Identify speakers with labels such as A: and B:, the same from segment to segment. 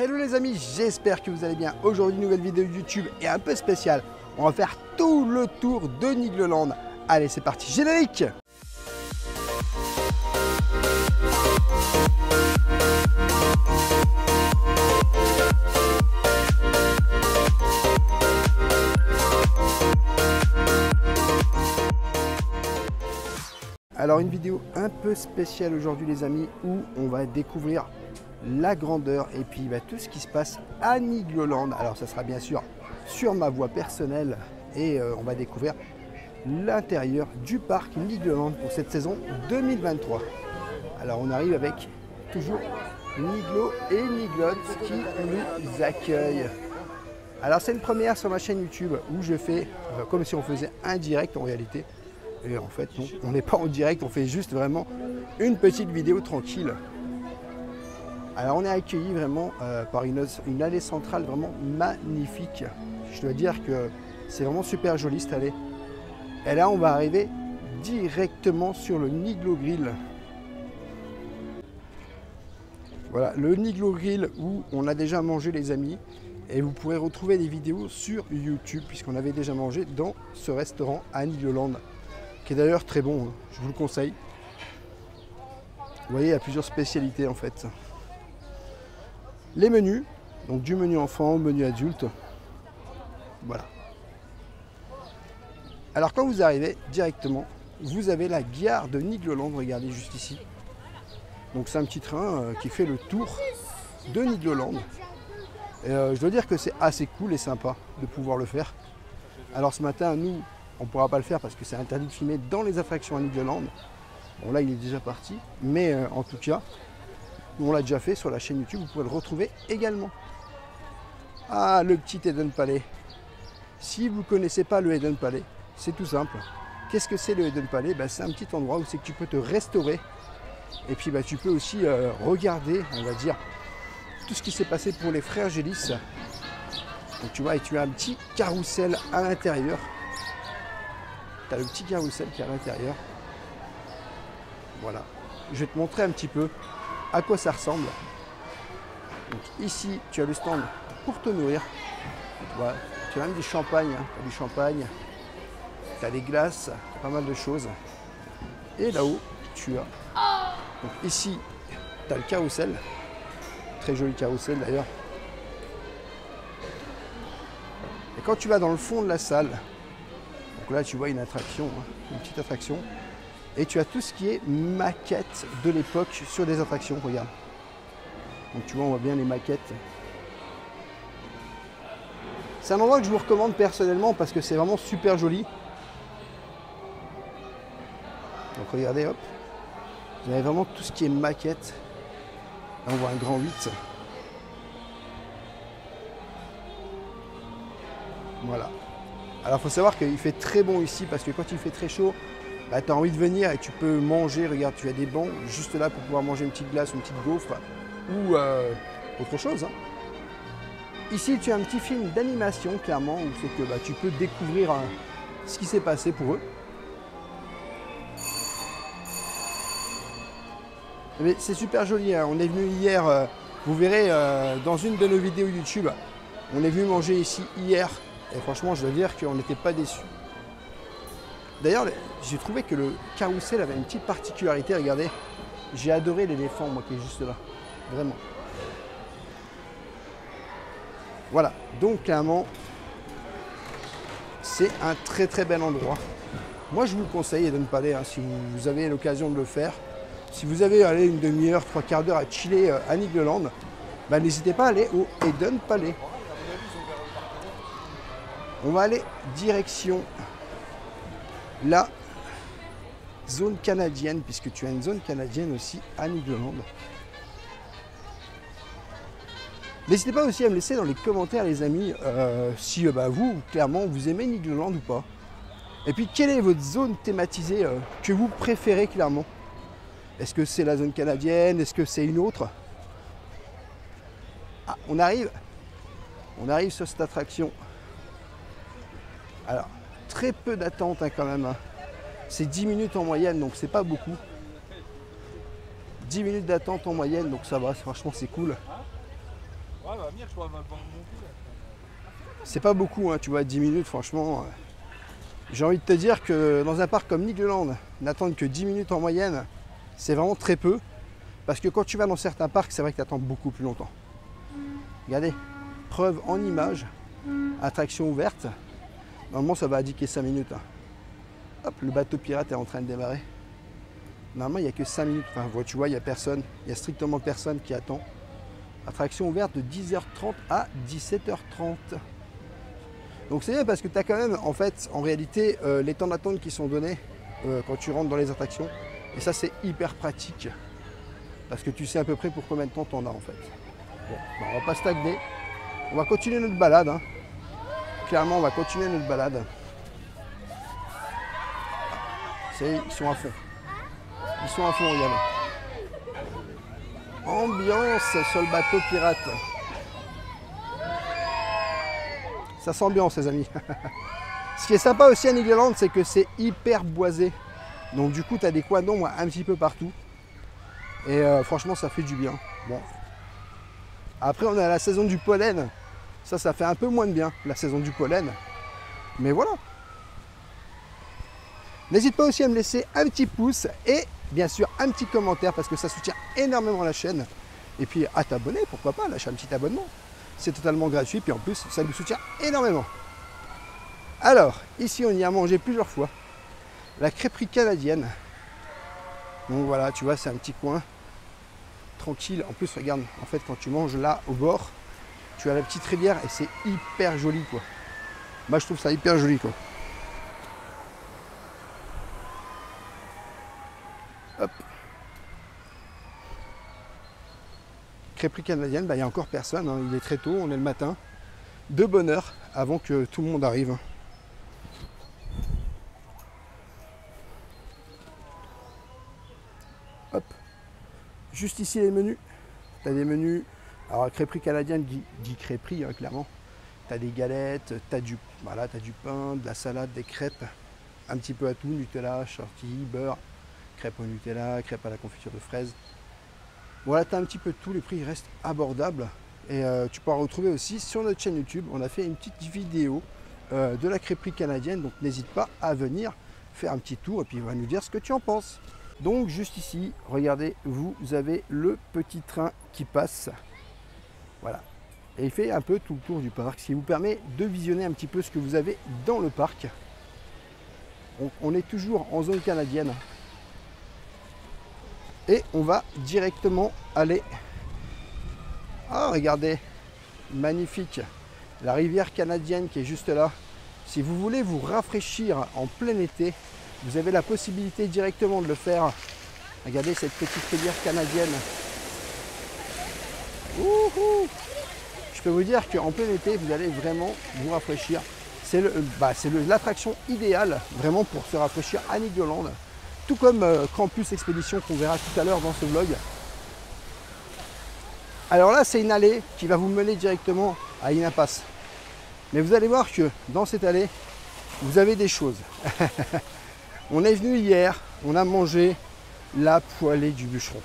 A: Hello les amis, j'espère que vous allez bien. Aujourd'hui, nouvelle vidéo YouTube et un peu spéciale. On va faire tout le tour de Nigloland. Allez, c'est parti, générique Alors une vidéo un peu spéciale aujourd'hui les amis où on va découvrir la grandeur et puis bah, tout ce qui se passe à Nigloland. Alors ça sera bien sûr sur ma voie personnelle et euh, on va découvrir l'intérieur du parc Nigloland pour cette saison 2023. Alors on arrive avec toujours Niglo et Niglot qui nous accueillent. Alors c'est une première sur ma chaîne YouTube où je fais euh, comme si on faisait un direct en réalité. Et en fait non, on n'est pas en direct, on fait juste vraiment une petite vidéo tranquille alors on est accueilli vraiment euh, par une, allée centrale vraiment magnifique. Je dois dire que c'est vraiment super joli cette allée. Et là on va arriver directement sur le Niglo Grill. Voilà, le Niglo Grill où on a déjà mangé les amis. Et vous pourrez retrouver des vidéos sur YouTube puisqu'on avait déjà mangé dans ce restaurant à Nigloland. Qui est d'ailleurs très bon, hein. je vous le conseille. Vous voyez, il y a plusieurs spécialités en fait les menus, donc du menu enfant au menu adulte. Voilà. Alors quand vous arrivez directement, vous avez la gare de Nigloland, regardez juste ici. Donc c'est un petit train euh, qui fait le tour de Nigloland. Et euh, je dois dire que c'est assez cool et sympa de pouvoir le faire. Alors ce matin, nous, on ne pourra pas le faire parce que c'est interdit de filmer dans les attractions à Nigloland. Bon là, il est déjà parti. Mais euh, en tout cas, on l'a déjà fait sur la chaîne YouTube, vous pouvez le retrouver également. Ah, le petit Eden Palais. Si vous ne connaissez pas le Eden Palais, c'est tout simple. Qu'est-ce que c'est le Eden Palais? Ben, C'est un petit endroit où c'est que tu peux te restaurer. Et puis ben, tu peux aussi euh, regarder, on va dire, tout ce qui s'est passé pour les frères Gélis. Donc tu vois, et tu as un petit carrousel à l'intérieur. Tu as le petit carrousel qui est à l'intérieur. Voilà. Je vais te montrer un petit peu à quoi ça ressemble. Ici, tu as le stand pour te nourrir. Tu as même du champagne, hein. tu as du champagne, tu as des glaces, pas mal de choses. Et là-haut, tu as. Ici, tu as le carrousel. Très joli carrousel d'ailleurs. Et quand tu vas dans le fond de la salle, donc là tu vois une attraction, hein, une petite attraction, et tu as tout ce qui est maquette de l'époque sur des attractions, regarde. Donc tu vois, on voit bien les maquettes. C'est un endroit que je vous recommande personnellement parce que c'est vraiment super joli. Donc regardez, hop. Vous avez vraiment tout ce qui est maquette. Là, on voit un grand 8. Voilà. Alors il faut savoir qu'il fait très bon ici parce que quand il fait très chaud, bah, tu as envie de venir et tu peux manger. Regarde, tu as des bancs juste là pour pouvoir manger une petite glace, une petite gaufre ou euh, autre chose. Hein. Ici, tu as un petit film d'animation, clairement, où c'est que bah, tu peux découvrir hein, ce qui s'est passé pour eux. C'est super joli. Hein. On est venu hier, euh, vous verrez euh, dans une de nos vidéos YouTube, on est venu manger ici hier. Et franchement, je dois dire qu'on n'était pas déçus. D'ailleurs, j'ai trouvé que le carrousel avait une petite particularité. Regardez, j'ai adoré l'éléphant, moi, qui est juste là. Vraiment. Voilà, donc clairement, c'est un très très bel endroit. Moi, je vous le conseille, Eden Palais, hein, si vous avez l'occasion de le faire. Si vous avez allé une demi-heure, trois quarts d'heure à chiller euh, à Nigloland, bah, n'hésitez pas à aller au Eden Palais. On va aller direction la zone canadienne, puisque tu as une zone canadienne aussi à Nigloland. N'hésitez pas aussi à me laisser dans les commentaires, les amis, euh, si euh, bah, vous, clairement, vous aimez Nigloland ou pas. Et puis, quelle est votre zone thématisée euh, que vous préférez clairement? Est-ce que c'est la zone canadienne? Est-ce que c'est une autre? Ah, on arrive. On arrive sur cette attraction. Alors, très peu d'attente hein, quand même. Hein. C'est 10 minutes en moyenne, donc c'est pas beaucoup. 10 minutes d'attente en moyenne, donc ça va, franchement c'est cool. C'est pas beaucoup, hein, tu vois, 10 minutes, franchement. J'ai envie de te dire que dans un parc comme Nigloland, n'attendre que 10 minutes en moyenne, c'est vraiment très peu. Parce que quand tu vas dans certains parcs, c'est vrai que tu attends beaucoup plus longtemps. Regardez, preuve en image, attraction ouverte. Normalement, ça va indiquer 5 minutes. hein. Hop, le bateau pirate est en train de démarrer. Normalement, il n'y a que 5 minutes. Enfin, tu vois, il n'y a personne. Il n'y a strictement personne qui attend. Attraction ouverte de 10h30 à 17h30. Donc c'est bien parce que tu as quand même, en fait, en réalité, euh, les temps d'attente qui sont donnés euh, quand tu rentres dans les attractions. Et ça, c'est hyper pratique. Parce que tu sais à peu près pour combien de temps t'en as, en fait. Bon, bah, on va pas stagner. On va continuer notre balade. hein. Clairement, on va continuer notre balade. Ils sont à fond. Ils sont à fond, regardez. Ambiance sur le bateau pirate. Ça s'ambiance, les amis. Ce qui est sympa aussi à Nigloland, c'est que c'est hyper boisé. Donc du coup, tu as des coins d'ombre un petit peu partout. Et euh, franchement, ça fait du bien. Bon. Après, on à la saison du pollen. Ça, ça fait un peu moins de bien, la saison du pollen. Mais voilà. N'hésite pas aussi à me laisser un petit pouce et bien sûr un petit commentaire parce que ça soutient énormément la chaîne. Et puis à t'abonner, pourquoi pas, lâche un petit abonnement. C'est totalement gratuit, puis en plus, ça nous soutient énormément. Alors, ici, on y a mangé plusieurs fois. La crêperie canadienne. Donc voilà, tu vois, c'est un petit coin tranquille. En plus, regarde, en fait, quand tu manges là, au bord, tu as la petite rivière et c'est hyper joli, quoi. Moi, je trouve ça hyper joli, quoi. Hop. Crêperie canadienne, bah, il n'y a encore personne. hein. Il est très tôt, on est le matin. De bonne heure avant que tout le monde arrive. Hop. Juste ici les menus. Tu as des menus. Alors la crêperie canadienne dit, crêperie, hein, clairement. Tu as des galettes, tu as, du, voilà, du pain, de la salade, des crêpes. Un petit peu à tout, Nutella, chantilly, beurre, crêpes au Nutella, crêpes à la confiture de fraises. Voilà, tu as un petit peu de tout, les prix restent abordables. Et euh, tu pourras retrouver aussi sur notre chaîne YouTube, on a fait une petite vidéo euh, de la crêperie canadienne, donc n'hésite pas à venir faire un petit tour et puis va nous dire ce que tu en penses. Donc juste ici, regardez, vous avez le petit train qui passe. Voilà. Et il fait un peu tout le tour du parc, ce qui vous permet de visionner un petit peu ce que vous avez dans le parc. On, est toujours en zone canadienne. Et on va directement aller. Ah, regardez, magnifique. La rivière canadienne qui est juste là. Si vous voulez vous rafraîchir en plein été, vous avez la possibilité directement de le faire. Regardez cette petite rivière canadienne. Je peux vous dire qu'en plein été, vous allez vraiment vous rafraîchir. C'est bah, l'attraction idéale vraiment pour se rafraîchir à Nigloland. Tout comme euh, Campus Expédition qu'on verra tout à l'heure dans ce vlog. Alors là, c'est une allée qui va vous mener directement à une. Mais vous allez voir que dans cette allée, vous avez des choses. on est venu hier, on a mangé la poêlée du bûcheron.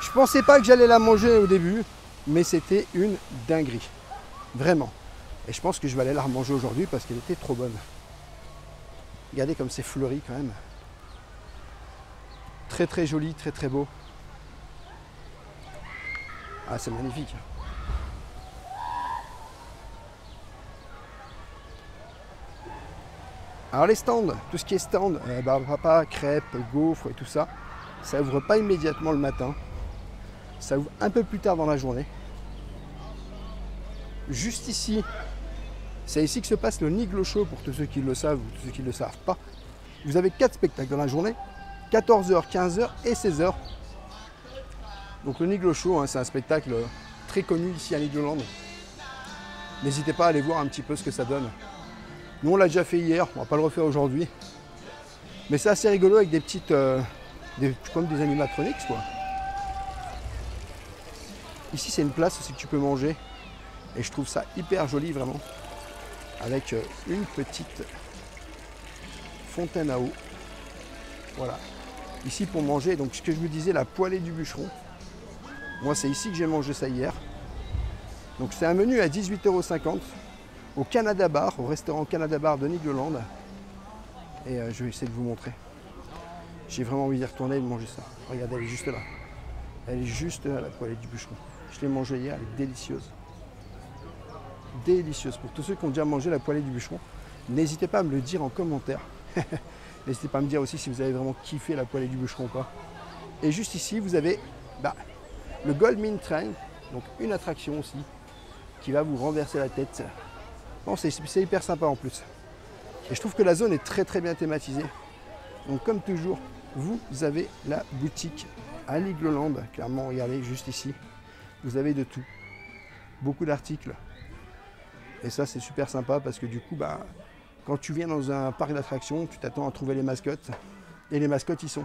A: Je pensais pas que j'allais la manger au début, mais c'était une dinguerie. Vraiment. Et je pense que je vais aller la remanger aujourd'hui parce qu'elle était trop bonne. Regardez comme c'est fleuri quand même. Très très joli, très très beau. Ah, c'est magnifique. Alors les stands, tout ce qui est stand, euh, bah, papa, crêpes, gaufres et tout ça, ça ouvre pas immédiatement le matin. Ça ouvre un peu plus tard dans la journée. Juste ici, c'est ici que se passe le Niglo Show pour tous ceux qui le savent ou tous ceux qui ne le savent pas. Vous avez quatre spectacles dans la journée, 14h, 15h et 16h. Donc le Niglo Show, hein, c'est un spectacle très connu ici à Nigloland. N'hésitez pas à aller voir un petit peu ce que ça donne. Nous on l'a déjà fait hier, on va pas le refaire aujourd'hui. Mais c'est assez rigolo avec des petites. euh, comme des animatronics quoi. Ici c'est une place aussi que tu peux manger. Et je trouve ça hyper joli vraiment. Avec euh, une petite fontaine à eau. Voilà. Ici pour manger, donc ce que je vous disais, la poêlée du bûcheron. Moi c'est ici que j'ai mangé ça hier. Donc c'est un menu à 18,50€ au Canada Bar, au restaurant Canada Bar de Nigloland. Et euh, je vais essayer de vous montrer. J'ai vraiment envie d'y retourner et de manger ça. Regardez, elle est juste là. Elle est juste là, la poêlée du bûcheron. Je l'ai mangée hier, elle est délicieuse. Délicieuse. Pour tous ceux qui ont déjà mangé la poêlée du bûcheron, n'hésitez pas à me le dire en commentaire. n'hésitez pas à me dire aussi si vous avez vraiment kiffé la poêlée du bûcheron ou pas. Et juste ici, vous avez bah, le Goldmine Train, donc une attraction aussi, qui va vous renverser la tête. Bon, c'est hyper sympa en plus. Et je trouve que la zone est très très bien thématisée. Donc comme toujours, vous avez la boutique à Ligloland. Clairement, regardez juste ici. Vous avez de tout. Beaucoup d'articles. Et ça, c'est super sympa parce que du coup, bah, quand tu viens dans un parc d'attractions, tu t'attends à trouver les mascottes. Et les mascottes, y sont.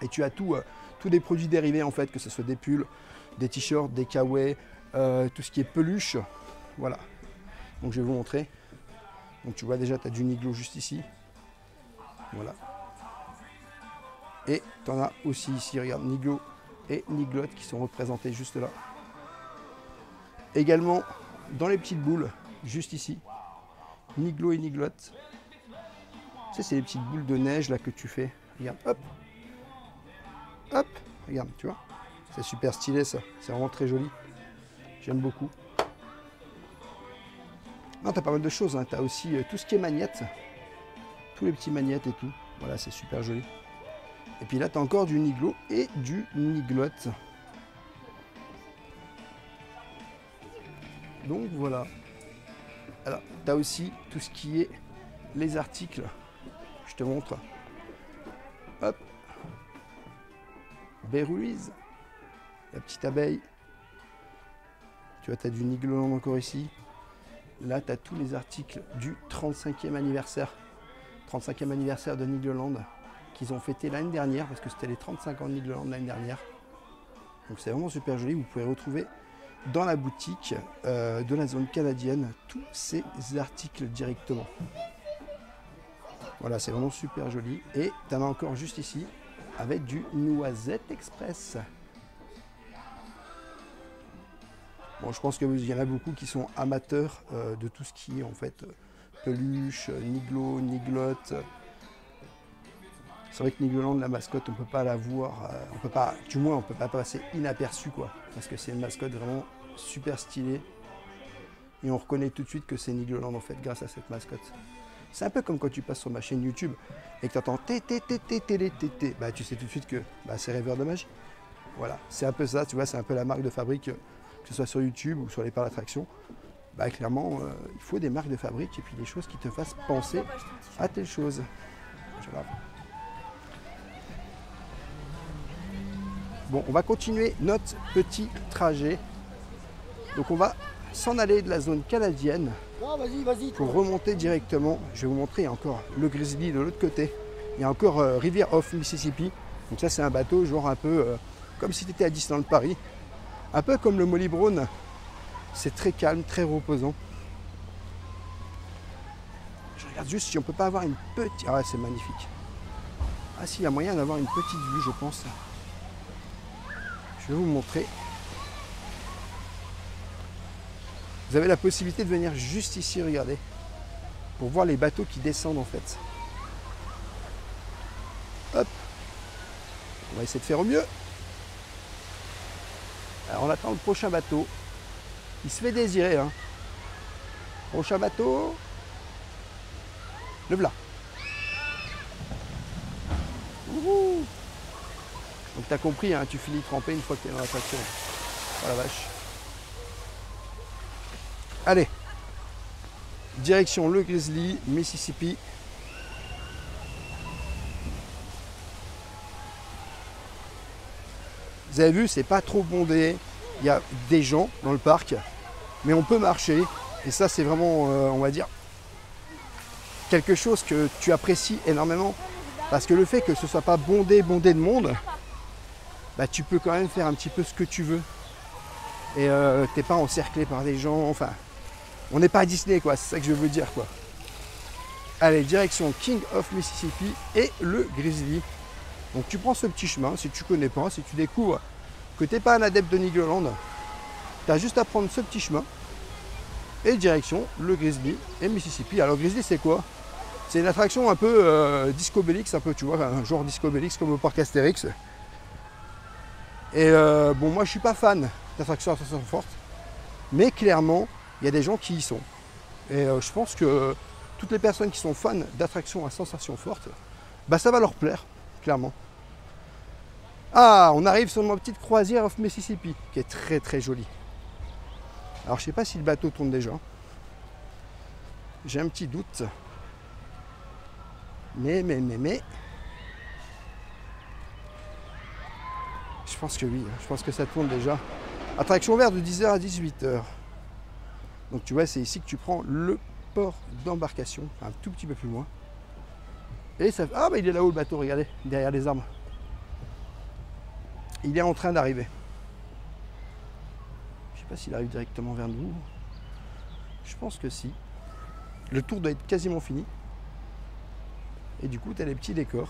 A: Et tu as tout, euh, tous des produits dérivés en fait, que ce soit des pulls, des t-shirts, des kawaii, euh, tout ce qui est peluche. Voilà. Donc je vais vous montrer. Donc tu vois déjà, tu as du Niglo juste ici. Voilà. Et tu en as aussi ici, regarde, Niglo et Niglotte qui sont représentés juste là. Également, dans les petites boules, juste ici, Niglo et Niglotte. Tu sais, c'est les petites boules de neige là que tu fais. Regarde, hop, hop, regarde, tu vois. C'est super stylé ça, c'est vraiment très joli. J'aime beaucoup. Non, t'as pas mal de choses, hein. t'as aussi euh, tout ce qui est magnette. Tous les petits magnettes et tout. Voilà, c'est super joli. Et puis là, tu as encore du Niglo et du Niglotte. Donc voilà. Alors, tu as aussi tout ce qui est les articles. Je te montre. Hop. Béruise. La petite abeille. Tu vois, tu as du Nigloland encore ici. Là, tu as tous les articles du 35e anniversaire. 35e anniversaire de Nigloland ont fêté l'année dernière, parce que c'était les 35 ans de Nigloland l'année dernière. Donc c'est vraiment super joli. Vous pouvez retrouver dans la boutique euh, de la zone canadienne tous ces articles directement. Voilà, c'est vraiment super joli. Et tu en as encore juste ici avec du Noisette Express. Bon, je pense qu'il y en a beaucoup qui sont amateurs euh, de tout ce qui est en fait euh, peluche, niglo, niglotte. C'est vrai que Nigloland, la mascotte, on peut pas la voir, euh, on peut pas, du moins on peut pas passer inaperçu quoi, parce que c'est une mascotte vraiment super stylée. Et on reconnaît tout de suite que c'est Nigloland en fait grâce à cette mascotte. C'est un peu comme quand tu passes sur ma chaîne YouTube et que tu entends t t t t t t t bah tu sais tout de suite que bah, c'est rêveur de magie. Voilà, c'est un peu ça, tu vois, c'est un peu la marque de fabrique, que ce soit sur YouTube ou sur les parcs d'attraction. Bah clairement, euh, il faut des marques de fabrique et puis des choses qui te fassent penser à telle chose. Bon, on va continuer notre petit trajet. Donc on va s'en aller de la zone canadienne pour remonter directement. Je vais vous montrer encore le Grizzly de l'autre côté. Il y a encore euh, Rivière of Mississippi. Donc ça c'est un bateau genre un peu euh, comme si tu étais à Disneyland Paris. Un peu comme le Molly Brown. C'est très calme, très reposant. Je regarde juste si on peut pas avoir une petite... Ah ouais, c'est magnifique. Ah si, il y a moyen d'avoir une petite vue, je pense. Je vais vous montrer. Vous avez la possibilité de venir juste ici, regardez, pour voir les bateaux qui descendent en fait. Hop. On va essayer de faire au mieux. Alors on attend le prochain bateau. Il se fait désirer. Hein. Prochain bateau. Le voilà. Donc tu as compris, hein, tu finis trempé une fois que tu es dans l'attraction. Oh la vache. Allez. Direction le Grizzly, Mississippi. Vous avez vu, c'est pas trop bondé. Il y a des gens dans le parc, mais on peut marcher. Et ça, c'est vraiment, euh, on va dire, quelque chose que tu apprécies énormément. Parce que le fait que ce soit pas bondé, bondé de monde, bah, tu peux quand même faire un petit peu ce que tu veux. Et euh, t'es pas encerclé par des gens. Enfin, on n'est pas à Disney, quoi. C'est ça que je veux dire, quoi. Allez, direction King of Mississippi et le Grizzly. Donc tu prends ce petit chemin, si tu connais pas, si tu découvres que tu n'es pas un adepte de Nigloland, Tu as juste à prendre ce petit chemin et direction le Grizzly et Mississippi. Alors Grizzly c'est quoi? C'est une attraction un peu euh, disco un peu tu vois, un genre disco Bellix comme au parc Astérix. Et euh, bon moi je suis pas fan d'attractions à sensation forte, mais clairement il y a des gens qui y sont. Et euh, je pense que toutes les personnes qui sont fans d'attractions à sensation forte, bah ça va leur plaire, clairement. Ah, on arrive sur ma petite croisière of Mississippi, qui est très très jolie. Alors je sais pas si le bateau tourne déjà. J'ai un petit doute. Mais, mais, mais, mais. Je pense que oui, je pense que ça tourne déjà. Attraction ouverte de 10h à 18h. Donc tu vois, c'est ici que tu prends le port d'embarcation, un tout petit peu plus loin. Et ça. Ah bah il est là-haut le bateau, regardez, derrière les arbres. Il est en train d'arriver. Je sais pas s'il arrive directement vers nous. Je pense que si. Le tour doit être quasiment fini. Et du coup, tu as les petits décors.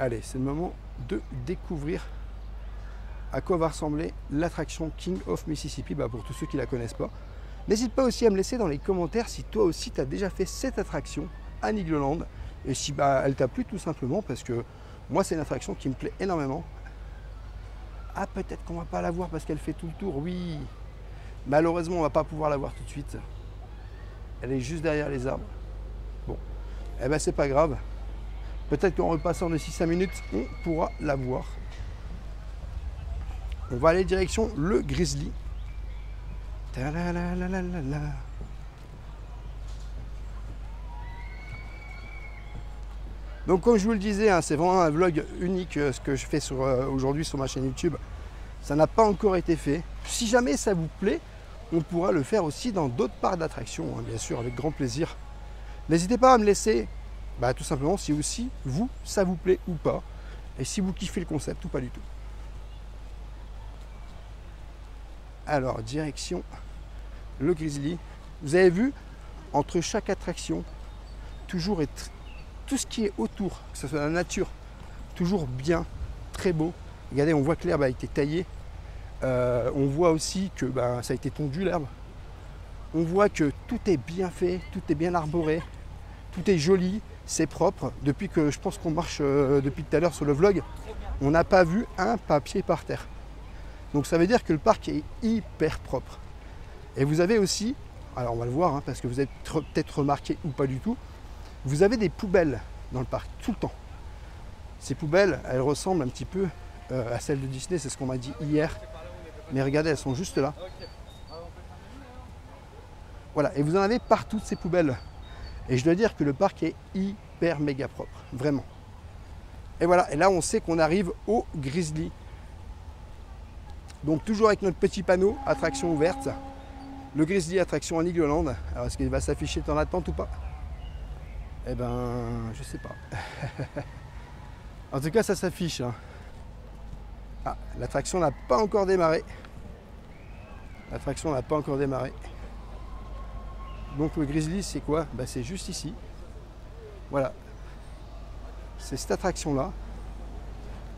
A: Allez, c'est le moment de découvrir à quoi va ressembler l'attraction King of Mississippi bah, pour tous ceux qui ne la connaissent pas. N'hésite pas aussi à me laisser dans les commentaires si toi aussi tu as déjà fait cette attraction à Nigloland et si bah, elle t'a plu tout simplement parce que moi c'est une attraction qui me plaît énormément. Ah peut-être qu'on va pas la voir parce qu'elle fait tout le tour, oui. Malheureusement on va pas pouvoir la voir tout de suite. Elle est juste derrière les arbres. Bon, eh ben c'est pas grave. Peut-être qu'en repassant d'ici 5 minutes, on pourra la voir. On va aller direction le Grizzly. Donc comme je vous le disais, hein, c'est vraiment un vlog unique euh, ce que je fais euh, aujourd'hui sur ma chaîne YouTube. Ça n'a pas encore été fait. Si jamais ça vous plaît, on pourra le faire aussi dans d'autres parcs d'attractions, hein, bien sûr, avec grand plaisir. N'hésitez pas à me laisser bah, tout simplement si aussi vous, ça vous plaît ou pas, et si vous kiffez le concept ou pas du tout. Alors, direction le Grizzly. Vous avez vu, entre chaque attraction, toujours être, tout ce qui est autour, que ce soit la nature, toujours bien, très beau. Regardez, on voit que l'herbe a été taillée. Euh, on voit aussi que ben, ça a été tondu l'herbe. On voit que tout est bien fait, tout est bien arboré, tout est joli, c'est propre. Depuis que je pense qu'on marche euh, depuis tout à l'heure sur le vlog, on n'a pas vu un papier par terre. Donc ça veut dire que le parc est hyper propre. Et vous avez aussi, alors on va le voir hein, parce que vous avez peut-être remarqué ou pas du tout, vous avez des poubelles dans le parc tout le temps. Ces poubelles, elles ressemblent un petit peu euh, à celles de Disney, c'est ce qu'on m'a dit hier. Mais regardez, elles sont juste là. Voilà, et vous en avez partout ces poubelles. Et je dois dire que le parc est hyper méga propre, vraiment. Et voilà, et là on sait qu'on arrive au Grizzly donc toujours avec notre petit panneau, attraction ouverte. Le Grizzly attraction en Igloland. Alors est-ce qu'il va s'afficher en attente ou pas? Eh ben, je sais pas. en tout cas, ça s'affiche. Hein. Ah, l'attraction n'a pas encore démarré. L'attraction n'a pas encore démarré. Donc le Grizzly, c'est quoi? Bah, C'est juste ici. Voilà. C'est cette attraction-là.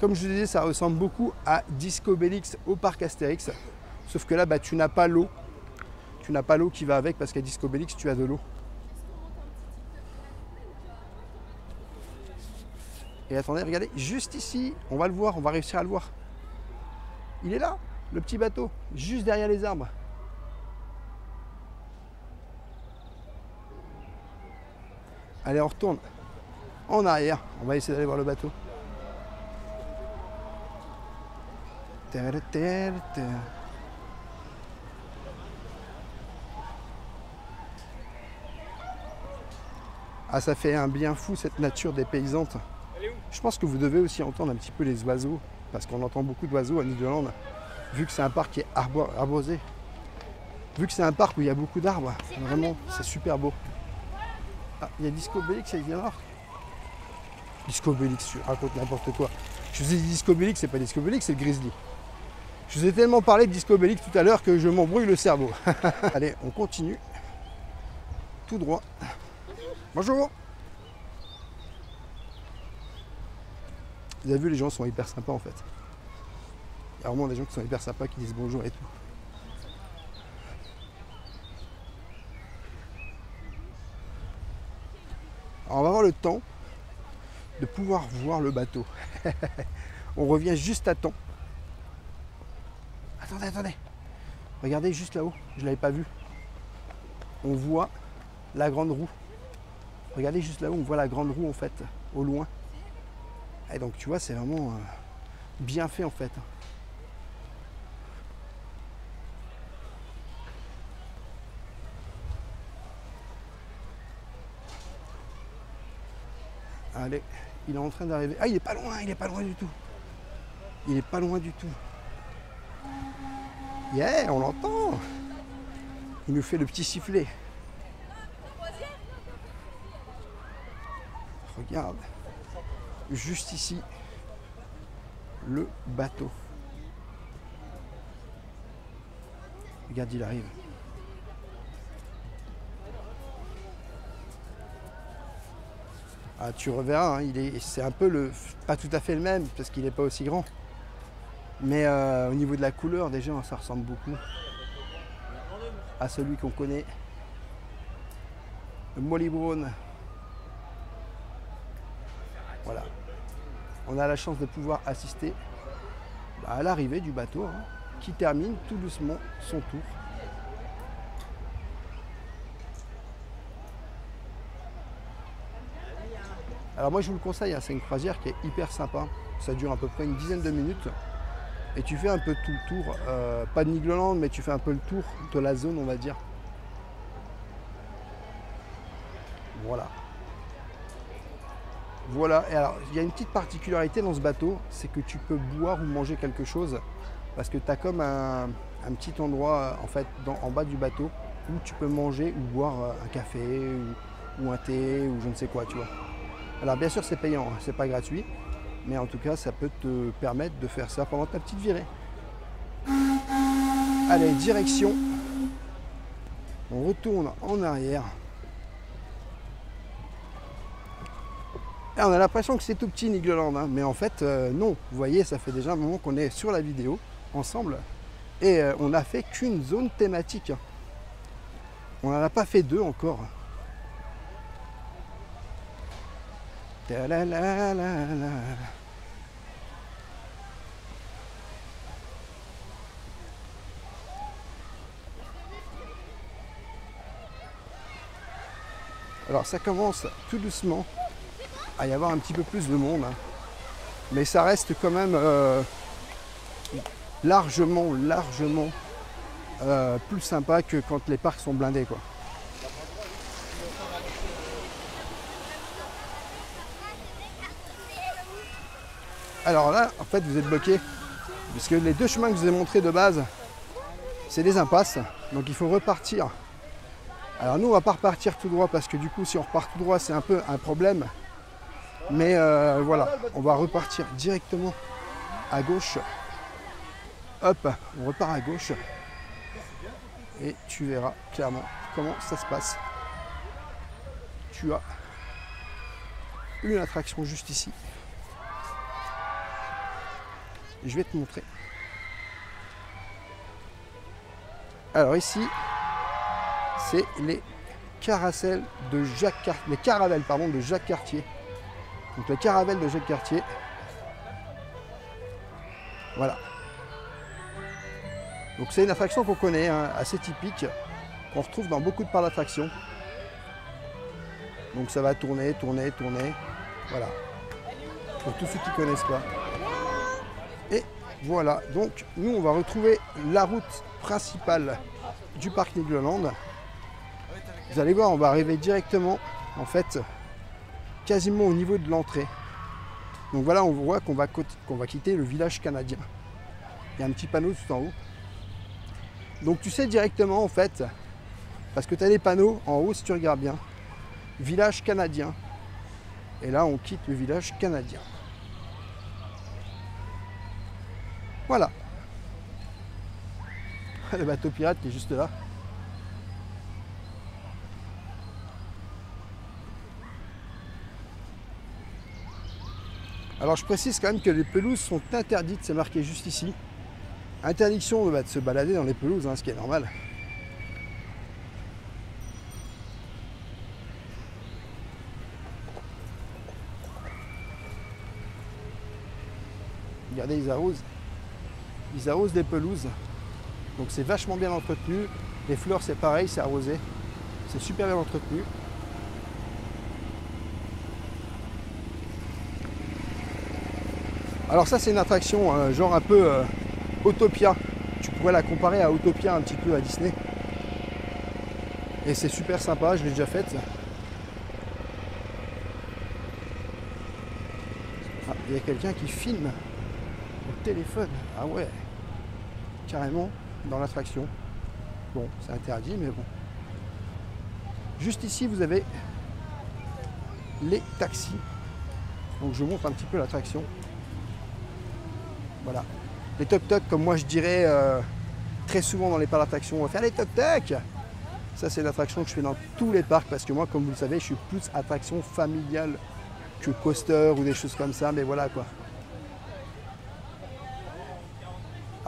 A: Comme je vous disais, ça ressemble beaucoup à Disco Bellix au parc Astérix. Sauf que là, bah, tu n'as pas l'eau. Tu n'as pas l'eau qui va avec parce qu'à Disco Bellix, tu as de l'eau. Et attendez, regardez, juste ici, on va le voir, on va réussir à le voir. Il est là, le petit bateau, juste derrière les arbres. Allez, on retourne en arrière. On va essayer d'aller voir le bateau. Ah, ça fait un bien fou cette nature dépaysante. Je pense que vous devez aussi entendre un petit peu les oiseaux, parce qu'on entend beaucoup d'oiseaux à New vu que c'est un parc qui est arboré. Vu que c'est un parc où il y a beaucoup d'arbres, vraiment, c'est super beau. Ah, il y a Disco Bélix, vient là. Disco Bélix, je raconte n'importe quoi. Je vous ai dit Disco Bélix, c'est pas Disco Bélix, c'est le Grizzly. Je vous ai tellement parlé de Disco Bellix tout à l'heure que je m'embrouille le cerveau. Allez, on continue. Tout droit. Bonjour Vous avez vu, les gens sont hyper sympas en fait. Il y a vraiment des gens qui sont hyper sympas, qui disent bonjour et tout. Alors on va avoir le temps de pouvoir voir le bateau. on revient juste à temps. Attendez, attendez. Regardez juste là-haut, je ne l'avais pas vu. On voit la grande roue. Regardez juste là-haut, on voit la grande roue en fait, au loin. Et donc tu vois, c'est vraiment euh, bien fait en fait. Allez, il est en train d'arriver. Ah, il est pas loin, il est pas loin du tout. Il est pas loin du tout. Yeah, on l'entend. Il nous fait le petit sifflet. Regarde. Juste ici, le bateau. Regarde, il arrive. Ah, tu reverras, hein, c'est un peu le, pas tout à fait le même parce qu'il n'est pas aussi grand. Mais euh, au niveau de la couleur, déjà, ça ressemble beaucoup à celui qu'on connaît. Le Molly Brown. Voilà. On a la chance de pouvoir assister à l'arrivée du bateau hein, qui termine tout doucement son tour. Alors moi je vous le conseille, hein, c'est une croisière qui est hyper sympa. Ça dure à peu près une dizaine de minutes. Et tu fais un peu tout le tour, euh, pas de Nigloland, mais tu fais un peu le tour de la zone, on va dire. Voilà. Voilà, et alors il y a une petite particularité dans ce bateau, c'est que tu peux boire ou manger quelque chose, parce que tu as comme un, petit endroit en fait en bas du bateau où tu peux manger ou boire euh, un café ou, ou un thé ou je ne sais quoi, tu vois. Alors bien sûr c'est payant, hein, c'est pas gratuit, mais en tout cas ça peut te permettre de faire ça pendant ta petite virée. Allez, direction. On retourne en arrière. Et on a l'impression que c'est tout petit Nigloland, hein, mais en fait euh, non. Vous voyez, ça fait déjà un moment qu'on est sur la vidéo ensemble et euh, on n'a fait qu'une zone thématique. On n'en a pas fait deux encore. Alors ça commence tout doucement à y avoir un petit peu plus de monde, hein. mais ça reste quand même euh, largement, largement euh, plus sympa que quand les parcs sont blindés quoi. Alors là, en fait, vous êtes bloqué. Puisque les deux chemins que je vous ai montrés de base, c'est des impasses. Donc il faut repartir. Alors nous, on va pas repartir tout droit parce que du coup, si on repart tout droit, c'est un peu un problème. Mais euh, voilà, on va repartir directement à gauche. Hop, on repart à gauche. Et tu verras clairement comment ça se passe. Tu as une attraction juste ici. Je vais te montrer. Alors ici, c'est les caracels de Jacques Cartier, les caravelles pardon de Jacques Cartier. Donc les caravelles de Jacques Cartier. Voilà. Donc c'est une attraction qu'on connaît, hein, assez typique, qu'on retrouve dans beaucoup de parcs d'attractions. Donc ça va tourner, tourner, tourner. Voilà. Pour tous ceux qui connaissent pas. Voilà, donc nous on va retrouver la route principale du parc Nigloland. Vous allez voir, on va arriver directement, en fait, quasiment au niveau de l'entrée. Donc voilà, on voit qu'on va, quitter le village canadien. Il y a un petit panneau tout en haut. Donc tu sais directement, en fait, parce que tu as des panneaux en haut, si tu regardes bien, village canadien. Et là, on quitte le village canadien. Voilà. Le bateau pirate qui est juste là. Alors je précise quand même que les pelouses sont interdites, c'est marqué juste ici. Interdiction bah, de se balader dans les pelouses, hein, ce qui est normal. Regardez, ils arrosent. Ils arrosent des pelouses. Donc c'est vachement bien entretenu. Les fleurs, c'est pareil, c'est arrosé. C'est super bien entretenu. Alors ça, c'est une attraction, euh, genre un peu euh, Autopia. Tu pourrais la comparer à Autopia un petit peu à Disney. Et c'est super sympa, je l'ai déjà faite. Ah, il y a quelqu'un qui filme téléphone. Ah ouais, carrément dans l'attraction. Bon, c'est interdit, mais bon. Juste ici, vous avez les taxis. Donc je vous montre un petit peu l'attraction. Voilà. Les toc-toc, comme moi je dirais euh, très souvent dans les parcs d'attraction, on va faire les toc-toc. Ça, c'est l'attraction que je fais dans tous les parcs parce que moi, comme vous le savez, je suis plus attraction familiale que coaster ou des choses comme ça. Mais voilà quoi.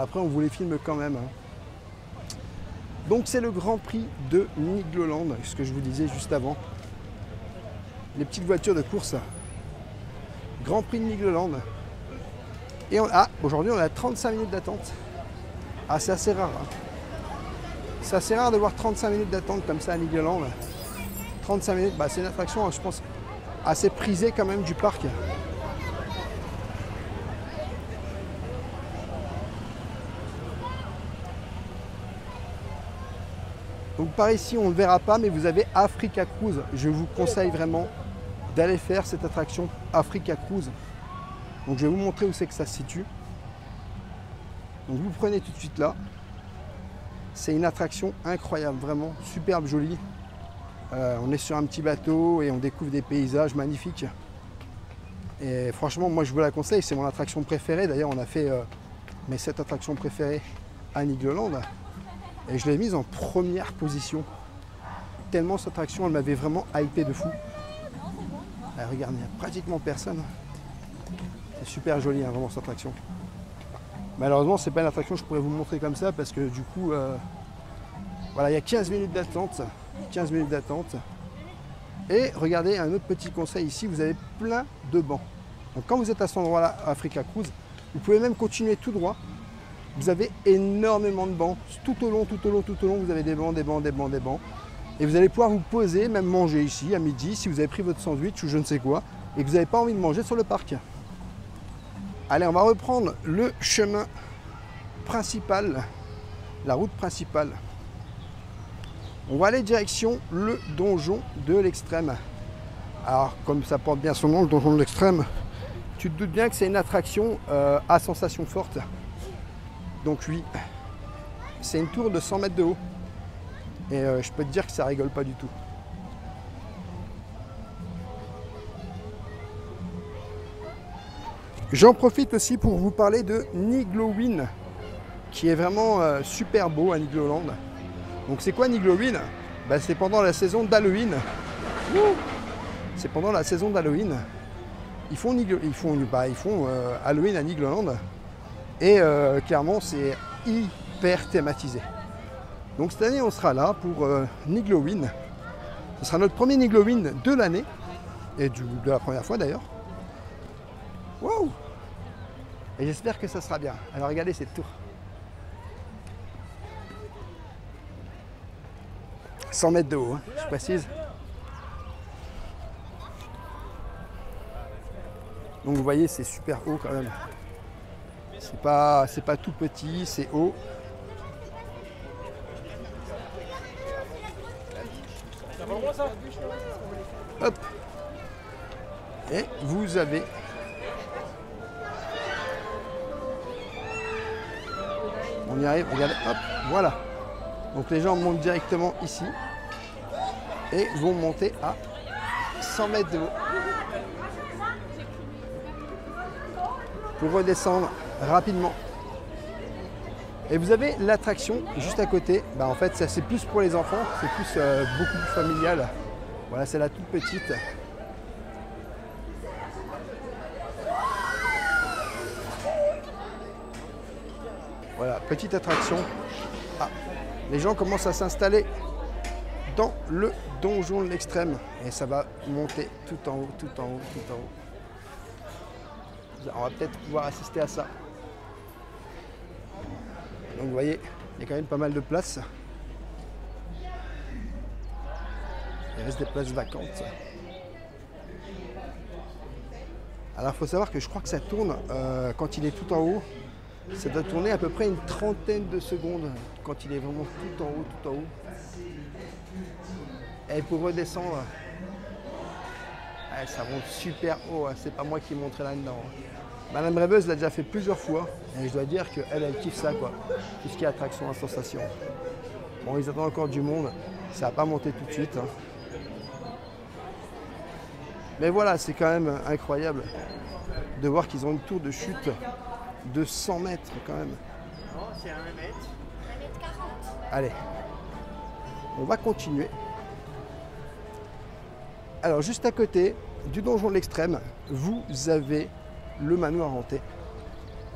A: Après, on vous les filme quand même. Hein. Donc, c'est le Grand Prix de Nigloland, ce que je vous disais juste avant. Les petites voitures de course. Grand Prix de Nigloland. Et ah, aujourd'hui, on a 35 minutes d'attente. Ah, c'est assez rare. Hein. C'est assez rare de voir 35 minutes d'attente comme ça à Nigloland. 35 minutes, bah, c'est une attraction, je pense, assez prisée quand même du parc. Par ici, on ne le verra pas, mais vous avez Africa Cruise. Je vous conseille vraiment d'aller faire cette attraction Africa Cruise. Donc je vais vous montrer où c'est que ça se situe. Donc vous prenez tout de suite là. C'est une attraction incroyable, vraiment superbe, jolie. Euh, on est sur un petit bateau et on découvre des paysages magnifiques. Et franchement, moi je vous la conseille, c'est mon attraction préférée. D'ailleurs, on a fait euh, mes 7 attractions préférées à Nigloland. Et je l'ai mise en première position. Tellement cette attraction, elle m'avait vraiment hypé de fou. Regarde, il n'y a pratiquement personne. C'est super joli, hein, vraiment cette attraction. Malheureusement, c'est pas une attraction que je pourrais vous montrer comme ça parce que du coup, euh, voilà, il y a 15 minutes d'attente. 15 minutes d'attente. Et regardez, un autre petit conseil ici, vous avez plein de bancs. Donc quand vous êtes à cet endroit-là, Africa Cruise, vous pouvez même continuer tout droit vous avez énormément de bancs. Tout au long, tout au long, tout au long, vous avez des bancs, des bancs, des bancs, des bancs. Et vous allez pouvoir vous poser, même manger ici à midi, si vous avez pris votre sandwich ou je ne sais quoi, et que vous n'avez pas envie de manger sur le parc. Allez, on va reprendre le chemin principal, la route principale. On va aller direction le donjon de l'extrême. Alors, comme ça porte bien son nom, le donjon de l'extrême, tu te doutes bien que c'est une attraction euh, à sensation forte. Donc oui, c'est une tour de 100 mètres de haut. Et euh, je peux te dire que ça rigole pas du tout. J'en profite aussi pour vous parler de Niglowin, qui est vraiment euh, super beau à Nigloland. Donc c'est quoi Niglowin? Bah, C'est pendant la saison d'Halloween. C'est pendant la saison d'Halloween. Ils font, ils font, bah, ils font euh, Halloween à Nigloland. Et euh, clairement, c'est hyper thématisé. Donc cette année, on sera là pour euh, Niglowin. Ce sera notre premier Niglowin de l'année. Et du, de la première fois d'ailleurs. Wow Et j'espère que ça sera bien. Alors regardez cette tour. 100 mètres de haut, hein, je précise. Donc vous voyez, c'est super haut quand même. C'est pas, c'est pas tout petit, c'est haut. Hop. Et vous avez On y arrive, regardez, hop, voilà. Donc les gens montent directement ici et vont monter à 100 mètres de haut. Pour redescendre rapidement. Et vous avez l'attraction juste à côté. Bah, en fait, ça c'est plus pour les enfants, c'est plus euh, beaucoup plus familial. Voilà, c'est la toute petite. Voilà, petite attraction. Ah, les gens commencent à s'installer dans le donjon de l'extrême. Et ça va monter tout en haut, tout en haut, tout en haut. On va peut-être pouvoir assister à ça. Donc vous voyez, il y a quand même pas mal de places. Il reste des places vacantes. Alors il faut savoir que je crois que ça tourne euh, quand il est tout en haut. Ça doit tourner à peu près une trentaine de secondes quand il est vraiment tout en haut, tout en haut. Et pour redescendre, ça monte super haut. hein. C'est pas moi qui monterai là-dedans. Madame Rêveuse l'a déjà fait plusieurs fois. Et je dois dire qu'elle, elle kiffe ça, quoi. Tout ce qui est attraction à sensation. Bon, ils attendent encore du monde. Ça va pas monter tout de suite. hein. Mais voilà, c'est quand même incroyable de voir qu'ils ont une tour de chute de 100 mètres quand même. Allez, on va continuer. Alors juste à côté du donjon de l'extrême, vous avez le manoir hanté.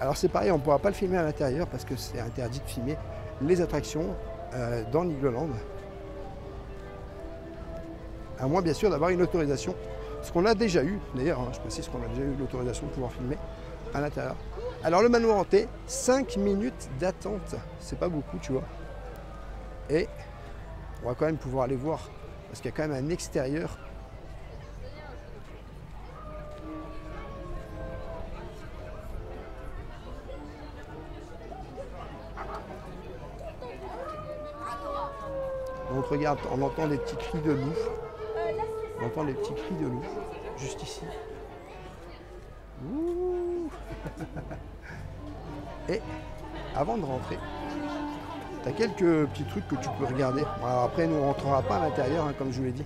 A: Alors c'est pareil, on ne pourra pas le filmer à l'intérieur parce que c'est interdit de filmer les attractions euh, dans Nigloland. À moins bien sûr d'avoir une autorisation. Ce qu'on a déjà eu, d'ailleurs, hein, je précise qu'on a déjà eu l'autorisation de pouvoir filmer à l'intérieur. Alors le manoir hanté, 5 minutes d'attente, c'est pas beaucoup, tu vois. Et on va quand même pouvoir aller voir, parce qu'il y a quand même un extérieur. Regarde, on entend des petits cris de loup. On entend des petits cris de loup, juste ici. Et avant de rentrer, tu as quelques petits trucs que tu peux regarder. Après, nous, on ne rentrera pas à l'intérieur, hein, comme je vous l'ai dit.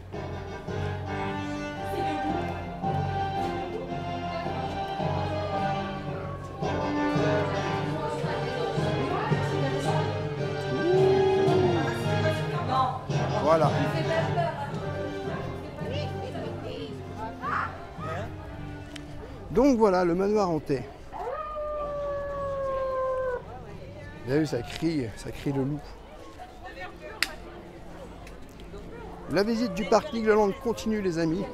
A: Donc voilà, le manoir hanté. Vous avez vu, ça crie, ça crie le loup. La visite du parc Nigloland continue les amis,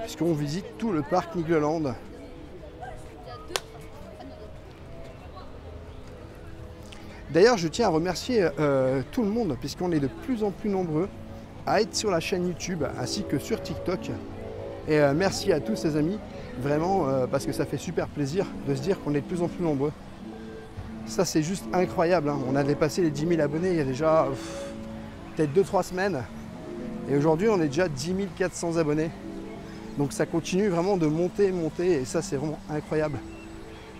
A: puisqu'on visite tout le parc Nigloland. D'ailleurs, je tiens à remercier euh, tout le monde, puisqu'on est de plus en plus nombreux à être sur la chaîne YouTube ainsi que sur TikTok. Et euh, merci à tous les amis, vraiment, euh, parce que ça fait super plaisir de se dire qu'on est de plus en plus nombreux. Ça, c'est juste incroyable. hein. On a dépassé les 10 000 abonnés il y a déjà peut-être 2-3 semaines. Et aujourd'hui, on est déjà 10 400 abonnés. Donc ça continue vraiment de monter, monter, et ça, c'est vraiment incroyable.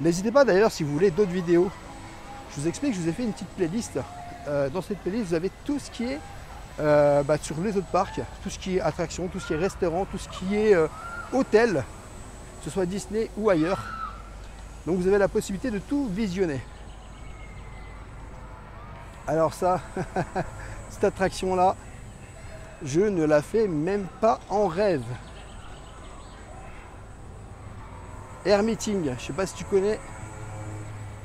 A: N'hésitez pas d'ailleurs, si vous voulez d'autres vidéos, je vous explique, je vous ai fait une petite playlist. Euh, dans cette playlist, vous avez tout ce qui est euh, bah, sur les autres parcs, tout ce qui est attraction, tout ce qui est restaurant, tout ce qui est hôtel, que ce soit Disney ou ailleurs. Donc vous avez la possibilité de tout visionner. Alors ça, cette attraction-là, je ne la fais même pas en rêve. Air Meeting, je sais pas si tu connais.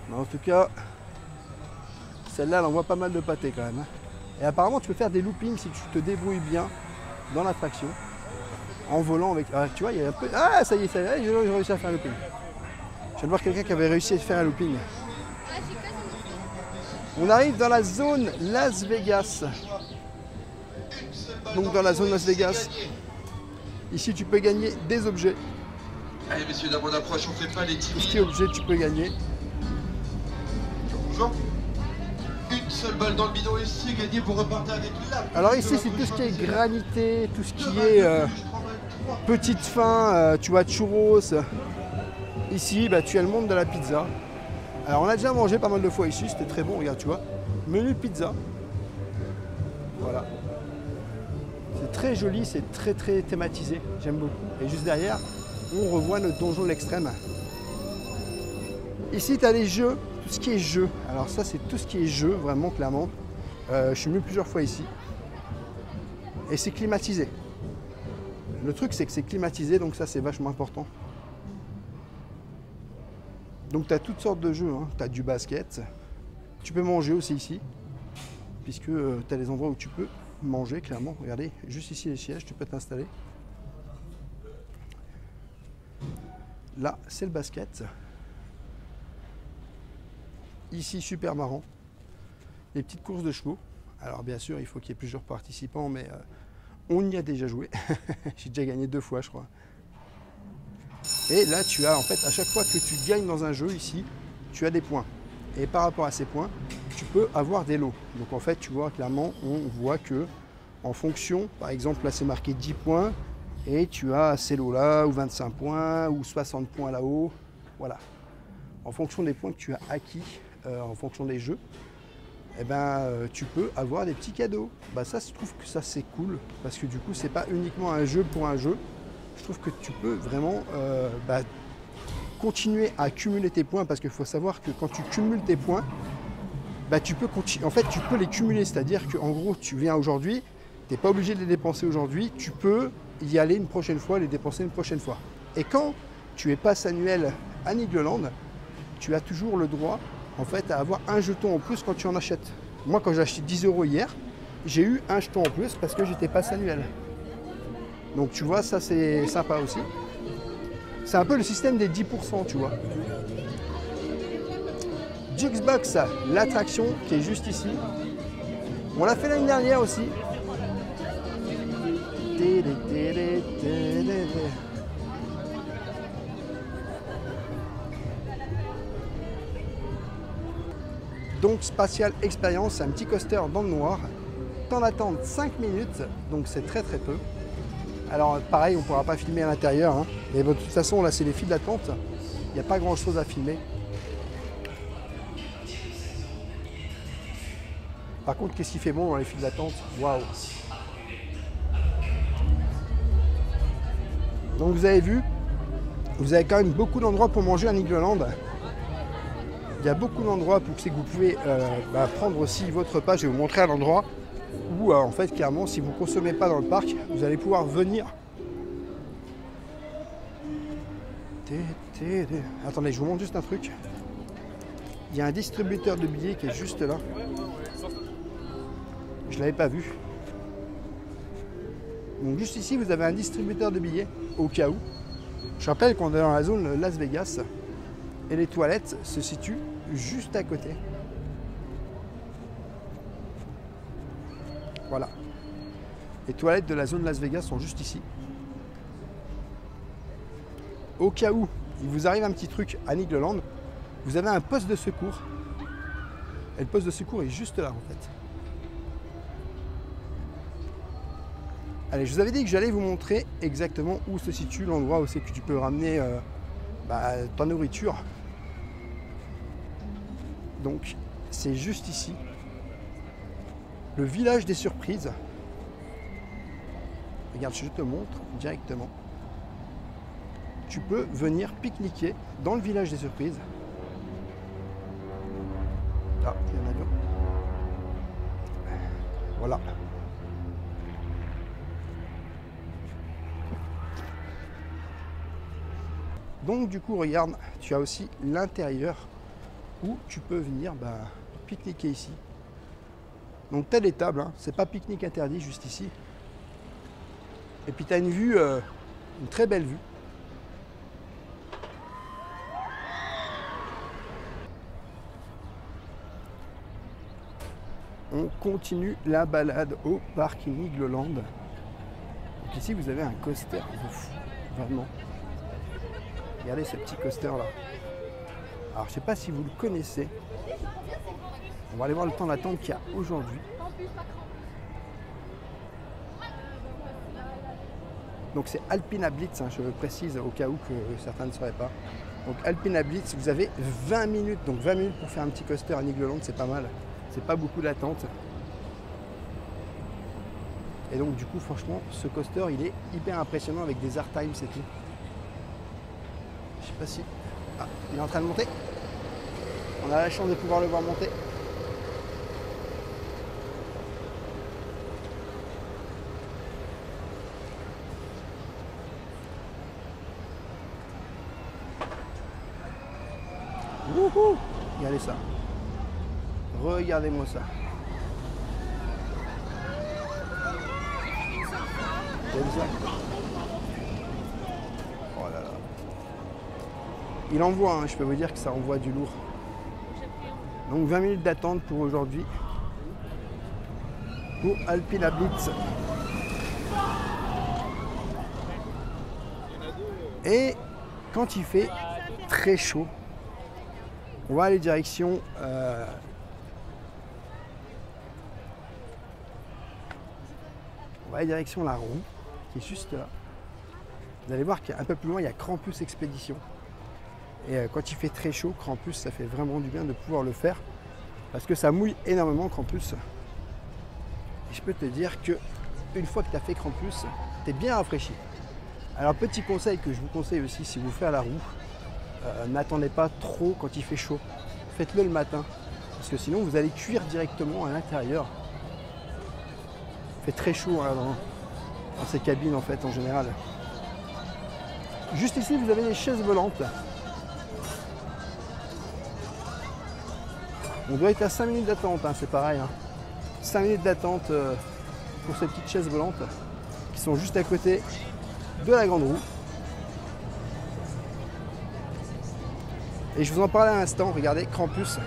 A: Mais en tout cas, celle-là, elle envoie pas mal de pâté quand même. hein. Et apparemment, tu peux faire des loopings si tu te débrouilles bien dans l'attraction. En volant avec. ah, tu vois, il y a un peu. Ah, ça y est, ça y est, j'ai réussi à faire un looping. Je viens de voir quelqu'un qui avait réussi à faire un looping. On arrive dans la zone Las Vegas. Donc dans la zone Las Vegas, ici tu peux gagner des objets.
B: Allez messieurs, dames, on approche, on fait pas les
A: est
B: timides.
A: objet, tu peux gagner.
B: Bonjour. Une seule balle dans le bidon et c'est gagné, vous repartez avec la
A: Alors ici, c'est tout ce qui est granité, tout ce qui est euh, petite fin, euh, tu vois, churros. Ici, bah, tu as le monde de la pizza. Alors on a déjà mangé pas mal de fois ici, c'était très bon, regarde, tu vois. Menu pizza. Voilà. C'est très joli, c'est très très thématisé, j'aime beaucoup. Et juste derrière, on revoit notre donjon de l'extrême. Ici, tu as les jeux, tout ce qui est jeu. Alors ça, c'est tout ce qui est jeu, vraiment, clairement. Euh, je suis venu plusieurs fois ici. Et c'est climatisé. Le truc, c'est que c'est climatisé, donc ça, c'est vachement important. Donc tu as toutes sortes de jeux. Tu as du basket, Tu peux manger aussi ici, puisque euh, tu as des endroits où tu peux manger clairement. Regardez, juste ici les sièges, tu peux t'installer. Là, c'est le basket. Ici, super marrant. Les petites courses de chevaux. Alors bien sûr, il faut qu'il y ait plusieurs participants, mais euh, on y a déjà joué. J'ai déjà gagné deux fois, je crois. Et là, tu as en fait, à chaque fois que tu gagnes dans un jeu ici, tu as des points. Et par rapport à ces points, tu peux avoir des lots. Donc en fait, tu vois clairement, on voit que en fonction, par exemple, là c'est marqué 10 points, et tu as ces lots-là, ou 25 points, ou 60 points là-haut. Voilà. En fonction des points que tu as acquis, euh, en fonction des jeux, eh ben, euh, tu peux avoir des petits cadeaux. Bah, ça, je trouve que ça c'est cool, parce que du coup, c'est pas uniquement un jeu pour un jeu. Je trouve que tu peux vraiment euh, bah, continuer à cumuler tes points, parce qu'il faut savoir que quand tu cumules tes points, bah, tu peux en fait, tu peux les cumuler. C'est-à-dire qu'en gros, tu viens aujourd'hui, tu n'es pas obligé de les dépenser aujourd'hui, tu peux y aller une prochaine fois, les dépenser une prochaine fois. Et quand tu es passe annuel à Nigloland, tu as toujours le droit en fait à avoir un jeton en plus quand tu en achètes. Moi quand j'ai acheté 10 euros hier, j'ai eu un jeton en plus parce que j'étais passe annuel. Donc tu vois, ça c'est sympa aussi. C'est un peu le système des 10%, tu vois. Juxbox, l'attraction qui est juste ici. On l'a fait l'année dernière aussi. Donc Spatial Experience, un petit coaster dans le noir. Temps d'attente 5 minutes, donc c'est très très peu. Alors pareil, on ne pourra pas filmer à l'intérieur, hein. mais de toute façon là c'est les files d'attente. Il n'y a pas grand chose à filmer. Par contre, qu'est-ce qui fait bon dans les files d'attente? Waouh Donc vous avez vu, vous avez quand même beaucoup d'endroits pour manger à Nigloland. Il y a beaucoup d'endroits pour que vous pouvez euh, bah, prendre aussi votre. Je vais vous montrer un endroit où euh, en fait clairement si vous ne consommez pas dans le parc, vous allez pouvoir venir. Attendez, je vous montre juste un truc. Il y a un distributeur de billets qui est juste là. Je ne l'avais pas vu. Donc juste ici, vous avez un distributeur de billets au cas où. Je rappelle qu'on est dans la zone Las Vegas et les toilettes se situent juste à côté. Voilà. Les toilettes de la zone Las Vegas sont juste ici. Au cas où il vous arrive un petit truc à Nigloland, vous avez un poste de secours. Et le poste de secours est juste là en fait. Allez, je vous avais dit que j'allais vous montrer exactement où se situe l'endroit où c'est que tu peux ramener euh, bah, ta nourriture. Donc, c'est juste ici. Le village des surprises. Regarde, je te montre directement. Tu peux venir pique-niquer dans le village des surprises. Ah, il y a. Voilà. Donc du coup, regarde, tu as aussi l'intérieur tu peux venir bah, pique-niquer ici. Donc tu as des tables, hein. c'est pas pique-nique interdit juste ici. Et puis tu as une vue, euh, une très belle vue. On continue la balade au parc Nigloland. Donc ici vous avez un coaster de fou, vraiment. Regardez ce petit coaster là. Alors je sais pas si vous le connaissez. On va aller voir le temps d'attente qu'il y a aujourd'hui. Donc c'est Alpina Blitz, hein, je précise au cas où que certains ne sauraient pas. Donc Alpina Blitz, vous avez 20 minutes, donc 20 minutes pour faire un petit coaster à Nigloland, c'est pas mal. C'est pas beaucoup d'attente. Et donc du coup franchement ce coaster il est hyper impressionnant avec des art times et tout. Je sais pas si. Ah, il est en train de monter. On a la chance de pouvoir le voir monter. Wouhou Regardez ça. Regardez-moi ça. Oh là là. Il envoie, hein, je peux vous dire que ça envoie du lourd. Donc 20 minutes d'attente pour aujourd'hui. Pour Alpina Blitz. Et quand il fait très chaud, on va aller direction euh, on va aller direction la roue qui est juste là. Vous allez voir qu'un peu plus loin il y a Krampus Expédition. Et euh, quand il fait très chaud, Krampus ça fait vraiment du bien de pouvoir le faire parce que ça mouille énormément Krampus. Et je peux te dire que une fois que tu as fait Krampus, tu es bien rafraîchi. Alors petit conseil que je vous conseille aussi si vous faites à la roue, euh, n'attendez pas trop quand il fait chaud. Faites-le le matin. Parce que sinon vous allez cuire directement à l'intérieur. Il fait très chaud hein, dans, dans ces cabines en fait en général. Juste ici vous avez les chaises volantes. On doit être à 5 minutes d'attente, hein, c'est pareil. 5 minutes d'attente euh, pour ces petites chaises volantes qui sont juste à côté de la grande roue. Et je vous en parlais à l'instant, regardez, Krampus.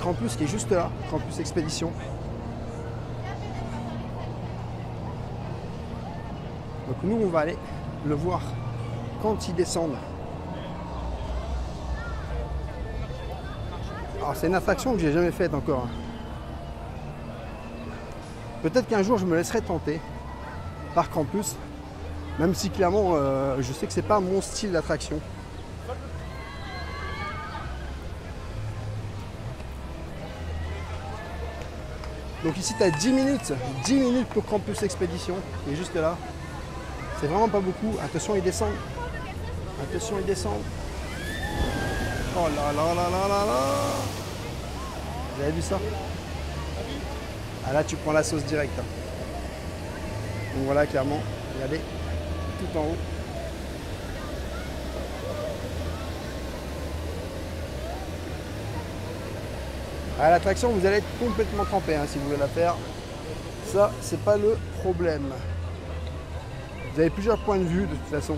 A: Krampus qui est juste là, Krampus Expédition. Donc nous, on va aller le voir quand ils descendent. C'est une attraction que j'ai jamais faite encore. Peut-être qu'un jour je me laisserai tenter par Krampus, même si clairement euh, je sais que c'est pas mon style d'attraction. Donc ici tu as 10 minutes, 10 minutes pour Campus Expédition, qui est juste là. C'est vraiment pas beaucoup. Attention, ils descendent. Attention, ils descendent. Oh là là là là là Vous avez vu ça Ah là, tu prends la sauce directe. hein. Donc voilà, clairement, regardez, tout en haut. À l'attraction, vous allez être complètement trempé hein, si vous voulez la faire. Ça, c'est pas le problème. Vous avez plusieurs points de vue de toute façon.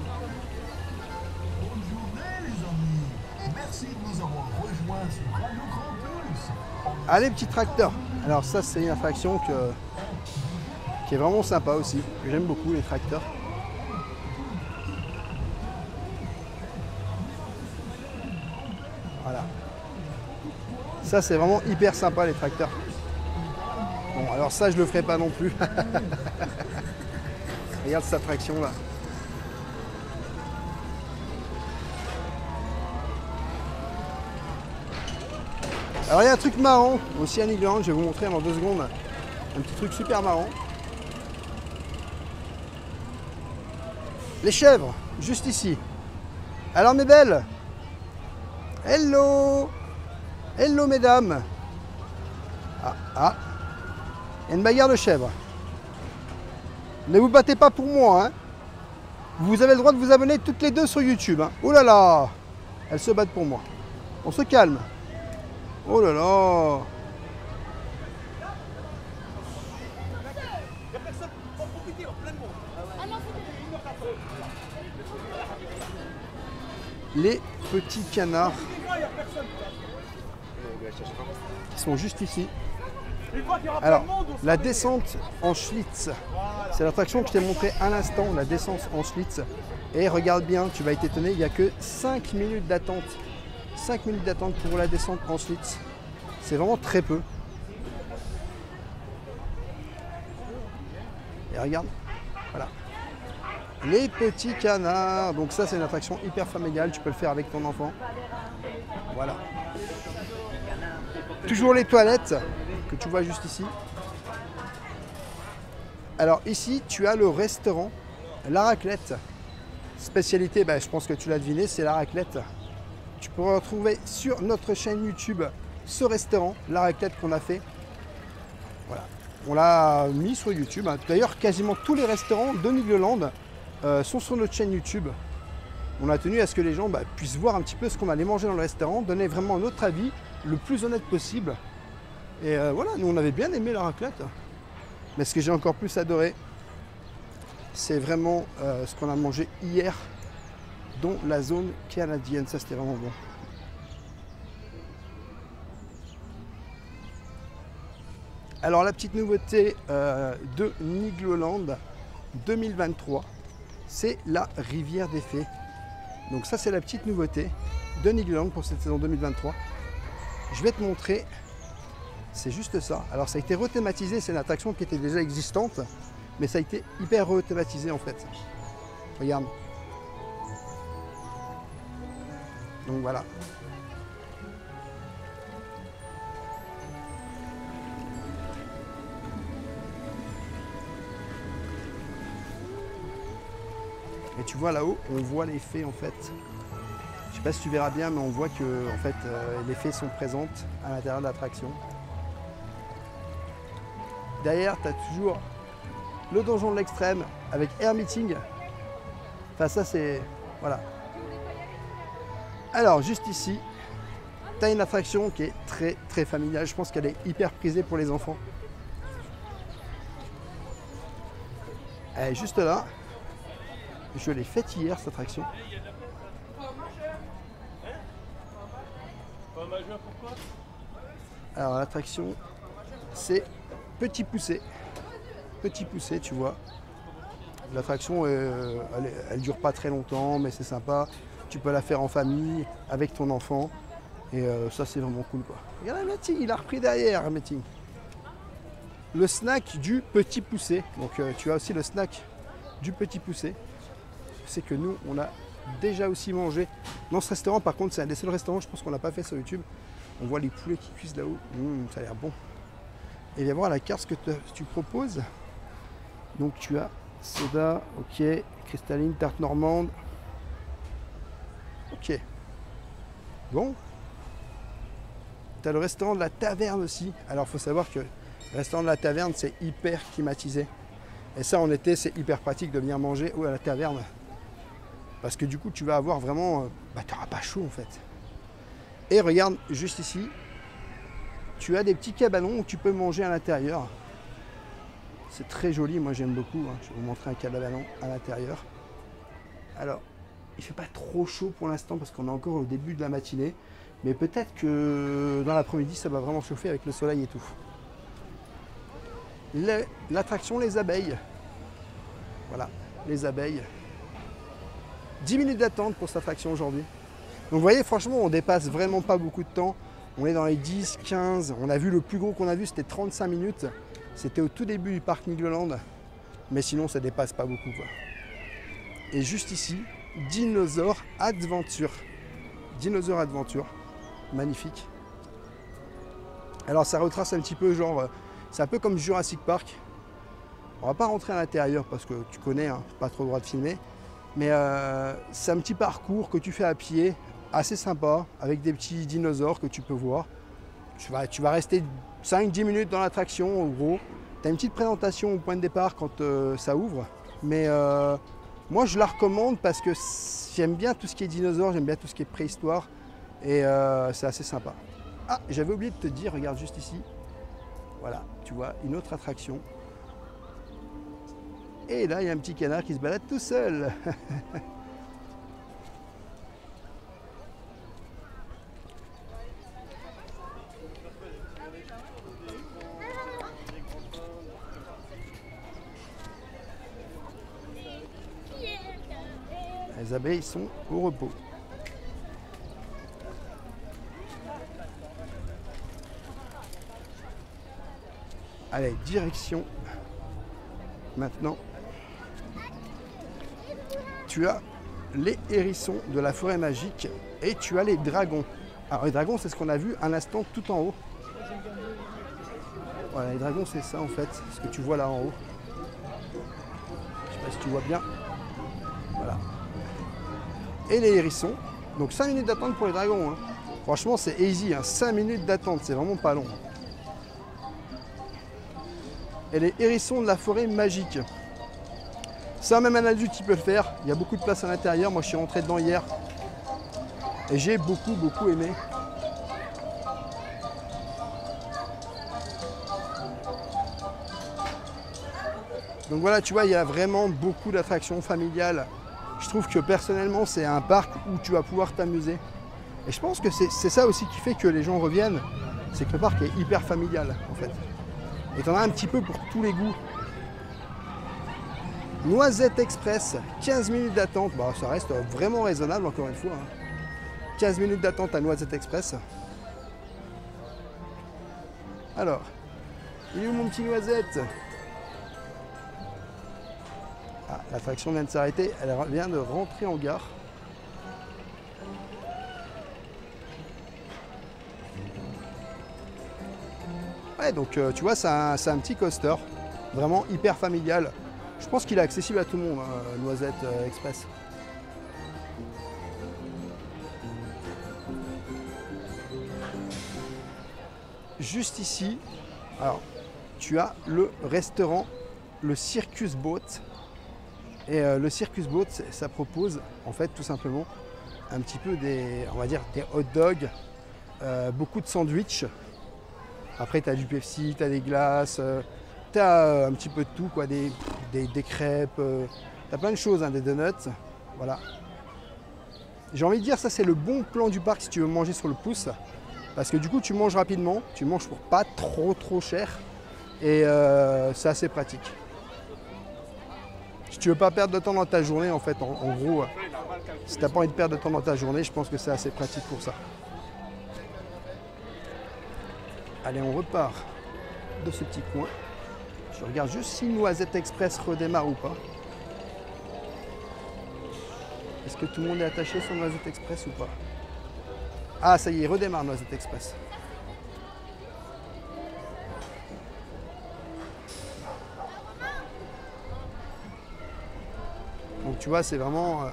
A: Allez, petit tracteur. Alors ça, c'est une attraction que- qui est vraiment sympa aussi. J'aime beaucoup les tracteurs. Voilà. Ça, c'est vraiment hyper sympa les tracteurs. Bon, alors ça, je le ferai pas non plus. Regarde cette attraction là. Alors il y a un truc marrant aussi à je vais vous montrer dans deux secondes. Un petit truc super marrant. Les chèvres, juste ici. Alors mes belles Hello Hello mesdames Ah, ah Il y a une bagarre de chèvres. Ne vous battez pas pour moi, hein Vous avez le droit de vous abonner toutes les deux sur YouTube. Hein. Oh là là Elles se battent pour moi. On se calme. Oh là là Les petits canards qui sont juste ici. Alors, la descente en Schlitz, c'est l'attraction que je t'ai montré à l'instant, la descente en Schlitz. Et regarde bien, tu vas être étonné, il n'y a que 5 minutes d'attente. 5 minutes d'attente pour la descente en Schlitz. C'est vraiment très peu. Et regarde, voilà. Les petits canards. Donc ça, c'est une attraction hyper familiale. Tu peux le faire avec ton enfant. Voilà. Toujours les toilettes que tu vois juste ici. Alors ici, tu as le restaurant La Raclette. Spécialité, bah, je pense que tu l'as deviné, c'est la raclette. Tu pourras retrouver sur notre chaîne YouTube ce restaurant, la raclette qu'on a fait. Voilà. On l'a mis sur YouTube. hein. D'ailleurs, quasiment tous les restaurants de Nigloland euh, sont sur notre chaîne YouTube. On a tenu à ce que les gens bah, puissent voir un petit peu ce qu'on allait manger dans le restaurant, donner vraiment notre avis le plus honnête possible. Et euh, voilà, nous on avait bien aimé la raclette. Mais ce que j'ai encore plus adoré, c'est vraiment euh, ce qu'on a mangé hier dans la zone canadienne. Ça, c'était vraiment bon. Alors, la petite nouveauté euh, de Nigloland 2023, c'est la rivière des fées. Donc, ça, c'est la petite nouveauté de Nigloland pour cette saison 2023. Je vais te montrer. C'est juste ça. Alors, ça a été rethématisé. C'est une attraction qui était déjà existante, mais ça a été hyper rethématisé en fait. Regarde. Donc voilà. Et tu vois là-haut, on voit les fées en fait. Je sais pas si tu verras bien, mais on voit que en fait, euh, les fées sont présentes à l'intérieur de l'attraction. Derrière, tu as toujours le donjon de l'extrême avec Air Meeting. Enfin, ça, c'est. Voilà. Alors, juste ici, tu as une attraction qui est très très familiale. Je pense qu'elle est hyper prisée pour les enfants. Elle est juste là. Je l'ai faite hier, cette attraction. Alors, l'attraction, c'est Petit Poussé. Petit Poussé, tu vois. L'attraction, euh, elle, elle dure pas très longtemps, mais c'est sympa. Tu peux la faire en famille, avec ton enfant. Et euh, ça, c'est vraiment cool. Quoi. Regarde, Meeting, il a repris derrière, Meeting. Le snack du petit poussé. Donc, euh, tu as aussi le snack du petit poussé. C'est que nous, on a déjà aussi mangé dans ce restaurant. Par contre, c'est un des seuls restaurants, je pense qu'on l'a pas fait sur YouTube. On voit les poulets qui cuisent là-haut. Mmh, ça a l'air bon. Et viens voir la carte ce que tu proposes. Donc, tu as soda, ok, cristalline, tarte normande. Ok. Bon. Tu as le restaurant de la taverne aussi. Alors, faut savoir que le restaurant de la taverne, c'est hyper climatisé. Et ça, en été, c'est hyper pratique de venir manger ou à la taverne. Parce que du coup, tu vas avoir vraiment. euh, Bah, tu n'auras pas chaud en fait. Et regarde, juste ici, tu as des petits cabanons où tu peux manger à l'intérieur. C'est très joli, moi j'aime beaucoup. hein. Je vais vous montrer un cabanon à l'intérieur. Alors, il fait pas trop chaud pour l'instant parce qu'on est encore au début de la matinée. Mais peut-être que dans l'après-midi, ça va vraiment chauffer avec le soleil et tout. L'attraction, les abeilles. Voilà, les abeilles. 10 minutes d'attente pour cette attraction aujourd'hui. Donc vous voyez, franchement, on dépasse vraiment pas beaucoup de temps. On est dans les 10, 15. On a vu le plus gros qu'on a vu, c'était 35 minutes. C'était au tout début du parc Nigloland. Mais sinon, ça dépasse pas beaucoup. Et juste ici, Dinosaur Adventure. Dinosaur Adventure. Magnifique. Alors ça retrace un petit peu genre. euh, C'est un peu comme Jurassic Park. On va pas rentrer à l'intérieur parce que tu connais, hein, pas trop le droit de filmer. Mais euh, c'est un petit parcours que tu fais à pied, assez sympa, avec des petits dinosaures que tu peux voir. Tu vas, tu vas rester 5-10 minutes dans l'attraction, en gros. Tu as une petite présentation au point de départ quand euh, ça ouvre. Mais euh, moi, je la recommande parce que j'aime bien tout ce qui est dinosaures, j'aime bien tout ce qui est préhistoire. Et euh, c'est assez sympa. Ah, j'avais oublié de te dire, regarde juste ici. Voilà, tu vois, une autre attraction. Et là, il y a un petit canard qui se balade tout seul. Les abeilles sont au repos. Allez, direction. Maintenant, tu as les hérissons de la forêt magique et tu as les dragons. Alors les dragons, c'est ce qu'on a vu à l'instant tout en haut. Voilà, les dragons, c'est ça en fait, ce que tu vois là en haut. Je sais pas si tu vois bien et les hérissons. Donc 5 minutes d'attente pour les dragons. Hein. Franchement, c'est easy, hein. 5 minutes d'attente, c'est vraiment pas long. Et les hérissons de la forêt magique. Ça, même un adulte, il peut le faire. Il y a beaucoup de place à l'intérieur. Moi, je suis rentré dedans hier. Et j'ai beaucoup, beaucoup aimé. Donc voilà, tu vois, il y a vraiment beaucoup d'attractions familiales je trouve que personnellement, c'est un parc où tu vas pouvoir t'amuser. Et je pense que c'est ça aussi qui fait que les gens reviennent. C'est que le parc est hyper familial, en fait. Et t'en as un petit peu pour tous les goûts. Noisette Express, 15 minutes d'attente. Bah, ça reste vraiment raisonnable, encore une fois. hein. 15 minutes d'attente à Noisette Express. Alors, il est où mon petit Noisette? Ah, l'attraction vient de s'arrêter. Elle vient de rentrer en gare. Ouais, donc euh, tu vois, c'est un, c'est un petit coaster, vraiment hyper familial. Je pense qu'il est accessible à tout le monde, hein, Noisette euh, Express. Juste ici, alors, tu as le restaurant, le Circus Boat. Et euh, le Circus Boat, ça propose en fait tout simplement un petit peu des, on va dire, des hot dogs, euh, beaucoup de sandwichs. Après, tu as du Pepsi, tu as des glaces, tu as un petit peu de tout, quoi, des, des, des crêpes, tu as plein de choses, hein, des donuts. Voilà. J'ai envie de dire, ça c'est le bon plan du parc si tu veux manger sur le pouce. Parce que du coup, tu manges rapidement, tu manges pour pas trop trop cher. Et euh, c'est assez pratique. Si tu veux pas perdre de temps dans ta journée, en fait, en, gros, euh, si t'as pas envie de perdre de temps dans ta journée, je pense que c'est assez pratique pour ça. Allez, on repart de ce petit coin. Je regarde juste si Noisette Express redémarre ou pas. Est-ce que tout le monde est attaché sur Noisette Express ou pas? Ah, ça y est, redémarre Noisette Express. Tu vois, c'est vraiment euh,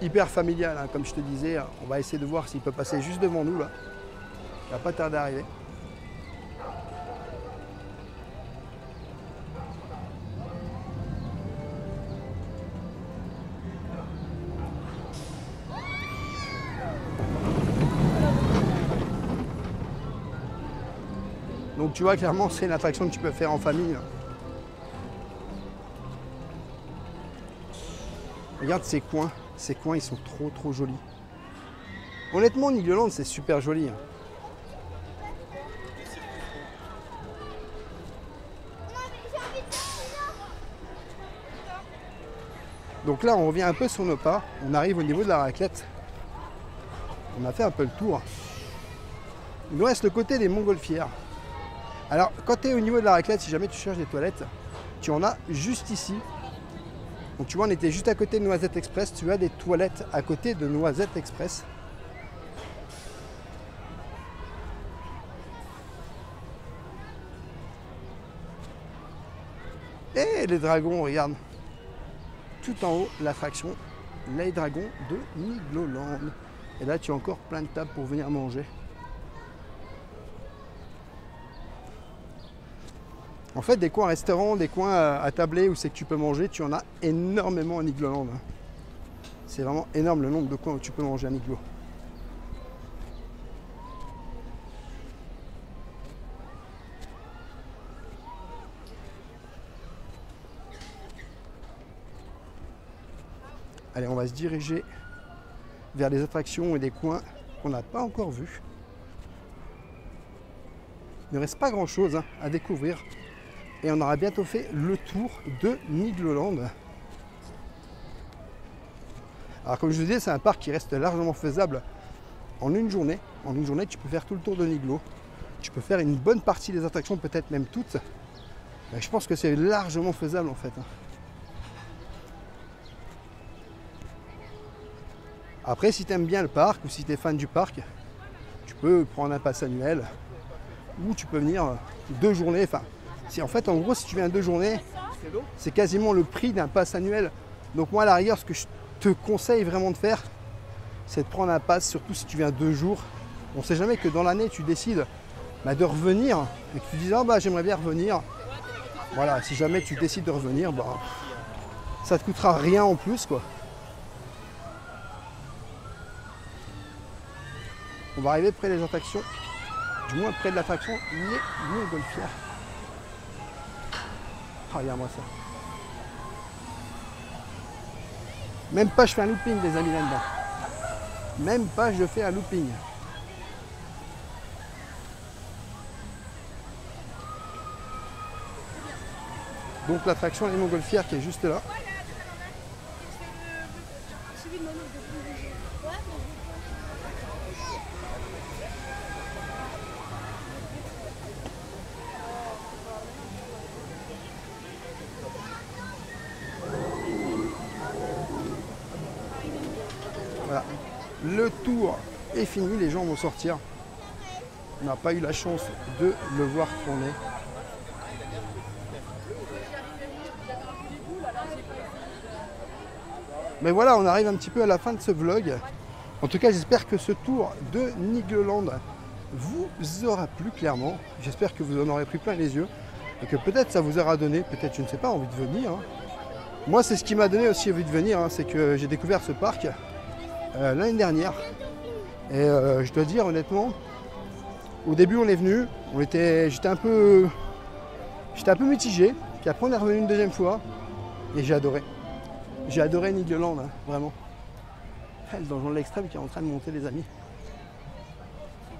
A: hyper familial, hein, comme je te disais. On va essayer de voir s'il peut passer juste devant nous là. Il va pas tarder à arriver. Donc tu vois clairement c'est une attraction que tu peux faire en famille. Regarde ces coins, ces coins ils sont trop trop jolis. Honnêtement Nigloland c'est super joli. hein. Donc là on revient un peu sur nos pas, on arrive au niveau de la raclette. On a fait un peu le tour. Il nous reste le côté des montgolfières. Alors, quand tu es au niveau de la raclette, si jamais tu cherches des toilettes, tu en as juste ici. Donc, tu vois, on était juste à côté de Noisette Express. Tu as des toilettes à côté de Noisette Express. Et les dragons, regarde. Tout en haut, l'attraction Les Dragons de Nigloland. Et là, tu as encore plein de tables pour venir manger. En fait, des coins restaurants, des coins à, tabler où c'est que tu peux manger, tu en as énormément à Nigloland. hein. C'est vraiment énorme le nombre de coins où tu peux manger à Niglo. Allez, on va se diriger vers les attractions et des coins qu'on n'a pas encore vus. Il ne reste pas grand chose à découvrir et on aura bientôt fait le tour de Nigloland. Alors comme je vous disais, c'est un parc qui reste largement faisable en une journée. En une journée, tu peux faire tout le tour de Niglo. Tu peux faire une bonne partie des attractions, peut-être même toutes. Mais je pense que c'est largement faisable en fait. Après, si tu aimes bien le parc ou si tu es fan du parc, tu peux prendre un pass annuel ou tu peux venir deux journées. Enfin, si en fait, en gros, si tu viens deux journées, c'est quasiment le prix d'un pass annuel. Donc moi, à la rigueur, ce que je te conseille vraiment de faire, c'est de prendre un pass, surtout si tu viens deux jours. On ne sait jamais que dans l'année, tu décides bah, de revenir et que tu dis, ah bah j'aimerais bien revenir. Voilà, si jamais tu décides de revenir, bah, ça te coûtera rien en plus, quoi. On va arriver près des attractions, du moins près de l'attraction les montgolfières. Regarde-moi ça. Même pas je fais un looping les amis là-dedans. Même pas je fais un looping. Donc l'attraction Les Montgolfières qui est juste là. Voilà. Le tour est les gens vont sortir. On n'a pas eu la chance de le voir tourner. Mais voilà, on arrive un petit peu à la fin de ce vlog. En tout cas, j'espère que ce tour de Nigloland vous aura plu clairement. J'espère que vous en aurez pris plein les yeux et que peut-être ça vous aura donné, peut-être, je ne sais pas, envie de venir. hein. Moi, c'est ce qui m'a donné aussi envie de venir, hein, c'est que j'ai découvert ce parc euh, l'année dernière. Et euh, je dois dire honnêtement, au début on est venu, on était, j'étais un peu, j'étais un peu mitigé. Puis après on est revenu une deuxième fois et j'ai adoré. J'ai adoré Nigloland, hein, vraiment. Le donjon de l'extrême qui est en train de monter les amis.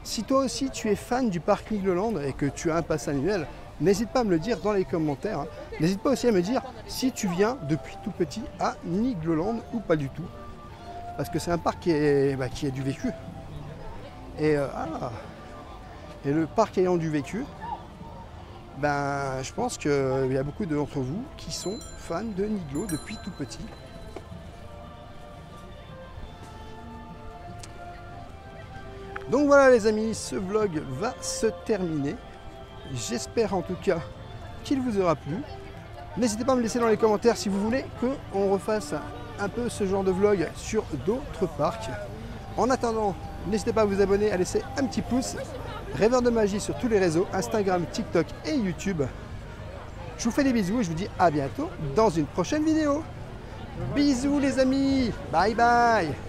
A: Si toi aussi tu es fan du parc Nigloland et que tu as un pass annuel, n'hésite pas à me le dire dans les commentaires. hein. N'hésite pas aussi à me dire si tu viens depuis tout petit à Nigloland ou pas du tout. Parce que c'est un parc qui, est, bah, du vécu. Et, euh, ah, et le parc ayant du vécu, ben, je pense qu'il y a beaucoup d'entre vous qui sont fans de Niglo depuis tout petit. Donc voilà les amis, ce vlog va se terminer. J'espère en tout cas qu'il vous aura plu. N'hésitez pas à me laisser dans les commentaires si vous voulez qu'on refasse un peu ce genre de vlog sur d'autres parcs. En attendant, n'hésitez pas à vous abonner, à laisser un petit pouce. Rêveur de magie sur tous les réseaux, Instagram, TikTok et YouTube. Je vous fais des bisous et je vous dis à bientôt dans une prochaine vidéo. Bisous les amis, bye bye